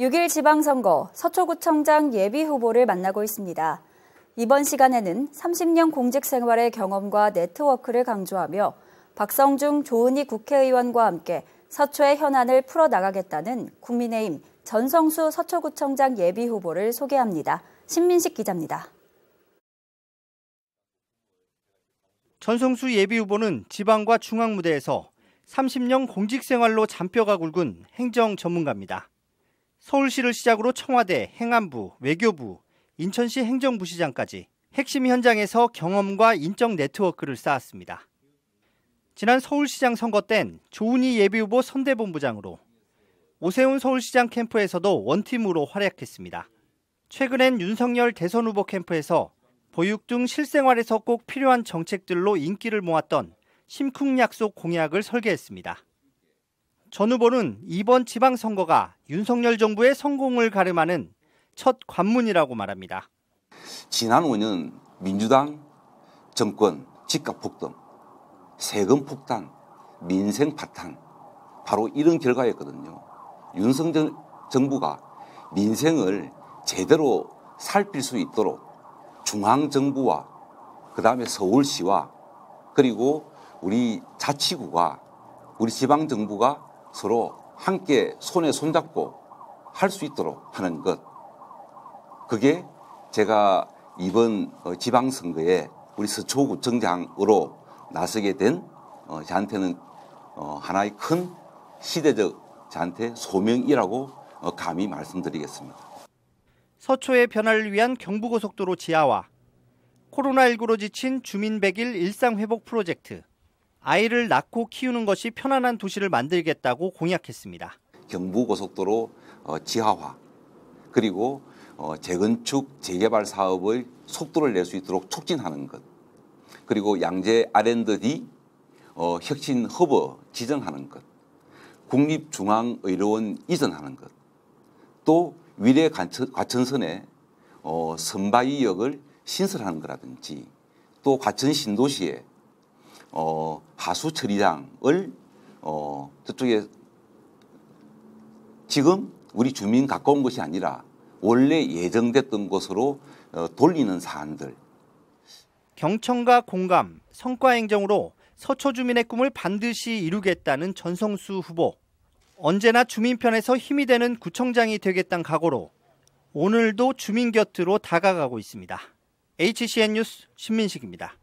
6일 지방선거 서초구청장 예비 후보를 만나고 있습니다. 이번 시간에는 30년 공직 생활의 경험과 네트워크를 강조하며 박성중 조은희 국회의원과 함께 서초의 현안을 풀어나가겠다는 국민의힘 전성수 서초구청장 예비 후보를 소개합니다. 신민식 기자입니다. 전성수 예비 후보는 지방과 중앙 무대에서 30년 공직 생활로 잔뼈가 굵은 행정 전문가입니다. 서울시를 시작으로 청와대, 행안부, 외교부, 인천시 행정부시장까지 핵심 현장에서 경험과 인적 네트워크를 쌓았습니다. 지난 서울시장 선거 땐 조은희 예비후보 선대본부장으로 오세훈 서울시장 캠프에서도 원팀으로 활약했습니다. 최근엔 윤석열 대선 후보 캠프에서 보육 등 실생활에서 꼭 필요한 정책들로 인기를 모았던 심쿵 약속 공약을 설계했습니다. 전 후보는 이번 지방선거가 윤석열 정부의 성공을 가름하는 첫 관문이라고 말합니다. 지난 5년 민주당 정권 집값 폭등, 세금 폭탄, 민생 파탄 바로 이런 결과였거든요. 윤석열 정부가 민생을 제대로 살필 수 있도록 중앙정부와 그 다음에 서울시와 그리고 우리 자치구가 우리 지방정부가 서로 함께 손에 손잡고 할 수 있도록 하는 것. 그게 제가 이번 어, 지방선거에 우리 서초구청장으로 나서게 된 어, 저한테는 어, 하나의 큰 시대적 저한테 소명이라고 감히 말씀드리겠습니다. 서초의 변화를 위한 경부고속도로 지하화, 코로나19로 지친 주민 100일 일상회복 프로젝트, 아이를 낳고 키우는 것이 편안한 도시를 만들겠다고 공약했습니다. 경부고속도로 어, 지하화 그리고 어, 재건축 재개발 사업의 속도를 낼 수 있도록 촉진하는 것 그리고 양재 R&D 어, 혁신 허브 지정하는 것 국립중앙의료원 이전하는 것 또 위례 과천선에 선바위역을 신설하는 거라든지 또 과천 신도시에 어, 하수 처리장을 어, 저쪽에 지금 우리 주민 가까운 것이 아니라 원래 예정됐던 곳으로 어, 돌리는 사안들. 경청과 공감, 성과 행정으로 서초 주민의 꿈을 반드시 이루겠다는 전성수 후보. 언제나 주민 편에서 힘이 되는 구청장이 되겠다는 각오로 오늘도 주민 곁으로 다가가고 있습니다. HCN 뉴스 신민식입니다.